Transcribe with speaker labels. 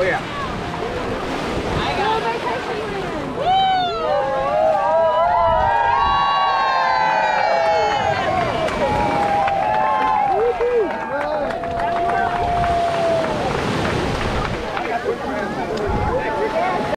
Speaker 1: 哦
Speaker 2: 耶！